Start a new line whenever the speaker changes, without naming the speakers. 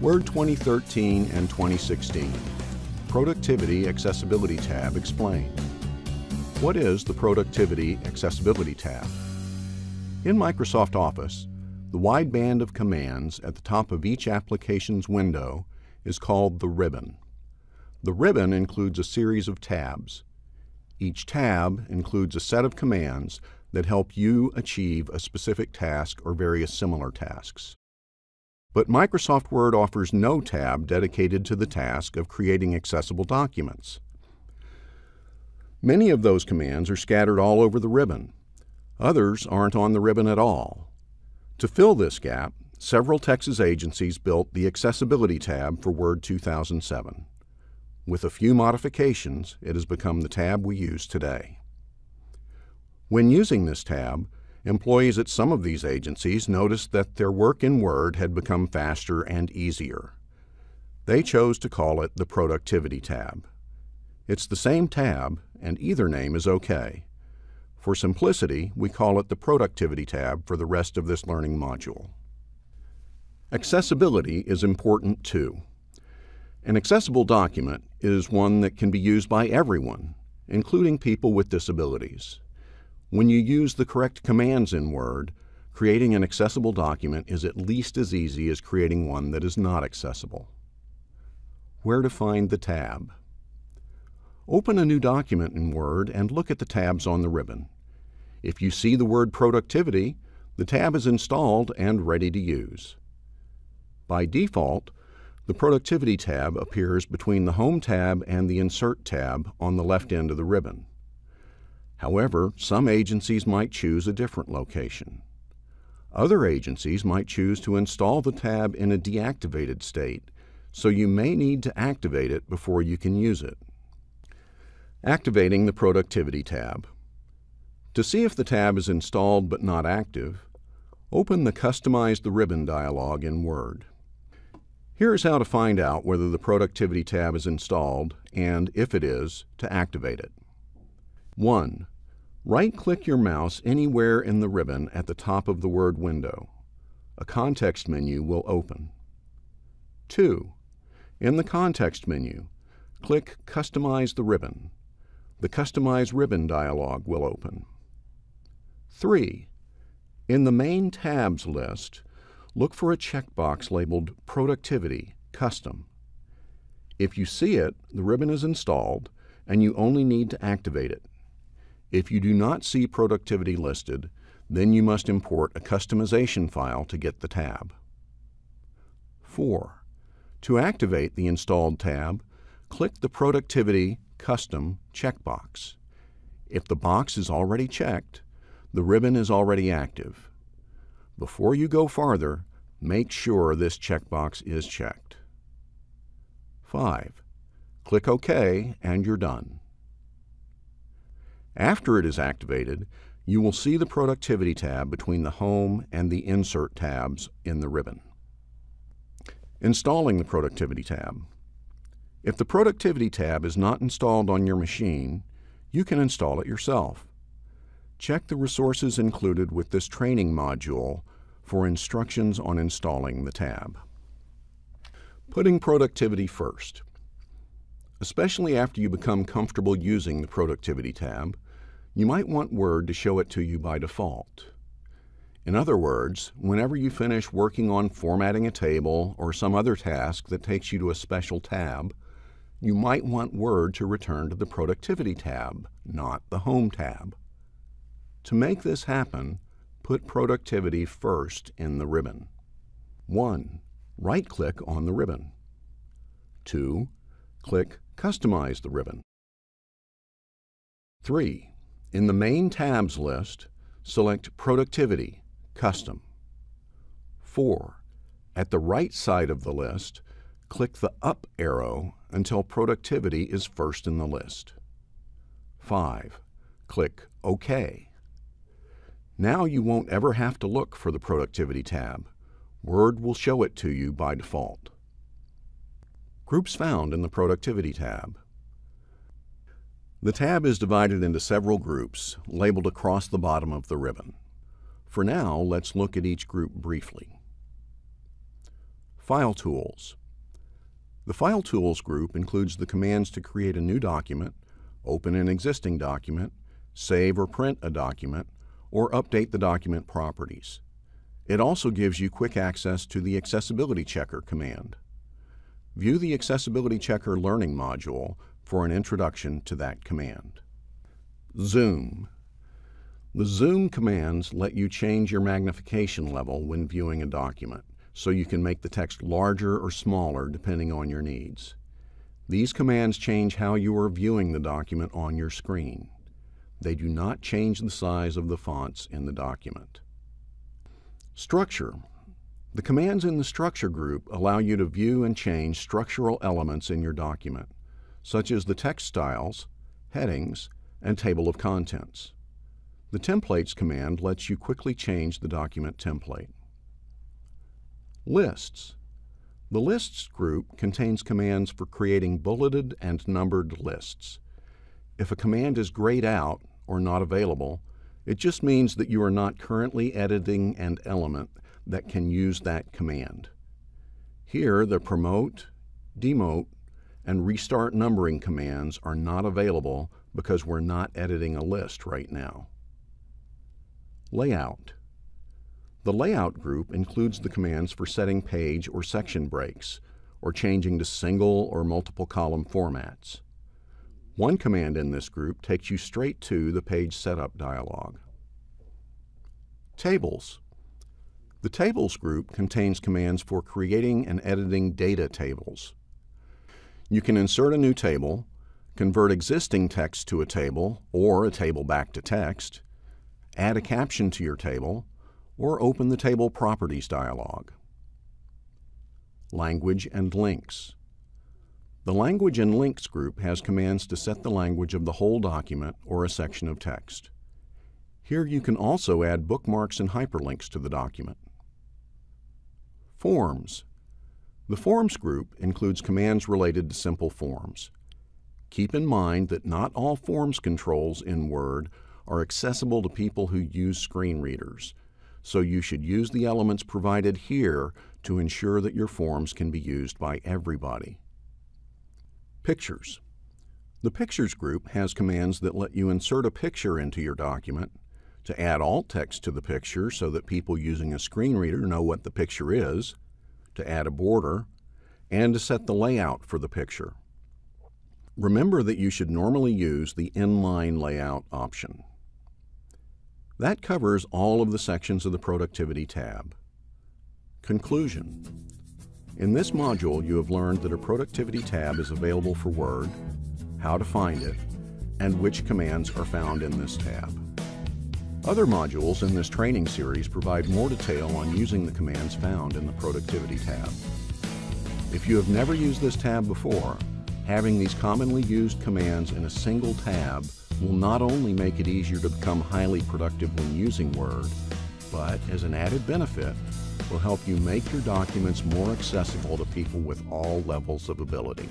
Word 2013 and 2016. Productivity Accessibility tab explained. What is the Productivity Accessibility tab? In Microsoft Office, the wide band of commands at the top of each application's window is called the ribbon. The ribbon includes a series of tabs. Each tab includes a set of commands that help you achieve a specific task or various similar tasks. But Microsoft Word offers no tab dedicated to the task of creating accessible documents. Many of those commands are scattered all over the ribbon. Others aren't on the ribbon at all. To fill this gap, several Texas agencies built the Accessibility tab for Word 2007. With a few modifications, it has become the tab we use today. When using this tab, employees at some of these agencies noticed that their work in Word had become faster and easier. They chose to call it the Productivity tab. It's the same tab, and either name is okay. For simplicity, we call it the Productivity tab for the rest of this learning module. Accessibility is important too. An accessible document is one that can be used by everyone, including people with disabilities. When you use the correct commands in Word, creating an accessible document is at least as easy as creating one that is not accessible. Where to find the tab? Open a new document in Word and look at the tabs on the ribbon. If you see the word Productivity, the tab is installed and ready to use. By default, the Productivity tab appears between the Home tab and the Insert tab on the left end of the ribbon. However, some agencies might choose a different location. Other agencies might choose to install the tab in a deactivated state, so you may need to activate it before you can use it. Activating the Productivity tab. To see if the tab is installed but not active, open the Customize the Ribbon dialog in Word. Here's how to find out whether the Productivity tab is installed and, if it is, to activate it. 1. Right-click your mouse anywhere in the ribbon at the top of the Word window. A context menu will open. 2. In the context menu, click Customize the ribbon. The Customize Ribbon dialog will open. 3. In the Main Tabs list, look for a checkbox labeled Productivity Custom. If you see it, the ribbon is installed and you only need to activate it. If you do not see productivity listed, then you must import a customization file to get the tab. 4. To activate the installed tab, click the Productivity Custom checkbox. If the box is already checked, the ribbon is already active. Before you go farther, make sure this checkbox is checked. 5. Click OK and you're done. After it is activated, you will see the Productivity tab between the Home and the Insert tabs in the ribbon. Installing the Productivity tab. If the Productivity tab is not installed on your machine, you can install it yourself. Check the resources included with this training module for instructions on installing the tab. Putting productivity first. Especially after you become comfortable using the Productivity tab, you might want Word to show it to you by default. In other words, whenever you finish working on formatting a table or some other task that takes you to a special tab, you might want Word to return to the Productivity tab, not the Home tab. To make this happen, put Productivity first in the ribbon. 1. Right-click on the ribbon. 2. Click Customize the ribbon. 3. In the Main Tabs list, select Productivity, Custom. 4. At the right side of the list, click the up arrow until Productivity is first in the list. 5. Click OK. Now you won't ever have to look for the Productivity tab. Word will show it to you by default. Groups found in the Productivity tab. The tab is divided into several groups, labeled across the bottom of the ribbon. For now, let's look at each group briefly. File Tools. The File Tools group includes the commands to create a new document, open an existing document, save or print a document, or update the document properties. It also gives you quick access to the Accessibility Checker command. View the Accessibility Checker Learning module for an introduction to that command. Zoom. The zoom commands let you change your magnification level when viewing a document, so you can make the text larger or smaller depending on your needs. These commands change how you are viewing the document on your screen. They do not change the size of the fonts in the document. Structure. The commands in the Structure group allow you to view and change structural elements in your document, such as the text styles, headings, and table of contents. The Templates command lets you quickly change the document template. Lists. The Lists group contains commands for creating bulleted and numbered lists. If a command is grayed out or not available, it just means that you are not currently editing an element that can use that command. Here, the promote, demote, and restart numbering commands are not available because we're not editing a list right now. Layout. The Layout group includes the commands for setting page or section breaks, or changing to single or multiple column formats. One command in this group takes you straight to the page setup dialog. Tables. The Tables group contains commands for creating and editing data tables. You can insert a new table, convert existing text to a table or a table back to text, add a caption to your table, or open the Table Properties dialog. Language and Links. The Language and Links group has commands to set the language of the whole document or a section of text. Here you can also add bookmarks and hyperlinks to the document. Forms. The Forms group includes commands related to simple forms. Keep in mind that not all forms controls in Word are accessible to people who use screen readers, so you should use the elements provided here to ensure that your forms can be used by everybody. Pictures. The Pictures group has commands that let you insert a picture into your document, to add alt text to the picture so that people using a screen reader know what the picture is, to add a border, and to set the layout for the picture. Remember that you should normally use the inline layout option. That covers all of the sections of the Productivity tab. Conclusion. In this module, you have learned that a Productivity tab is available for Word, how to find it, and which commands are found in this tab. Other modules in this training series provide more detail on using the commands found in the Productivity tab. If you have never used this tab before, having these commonly used commands in a single tab will not only make it easier to become highly productive when using Word, but as an added benefit, will help you make your documents more accessible to people with all levels of ability.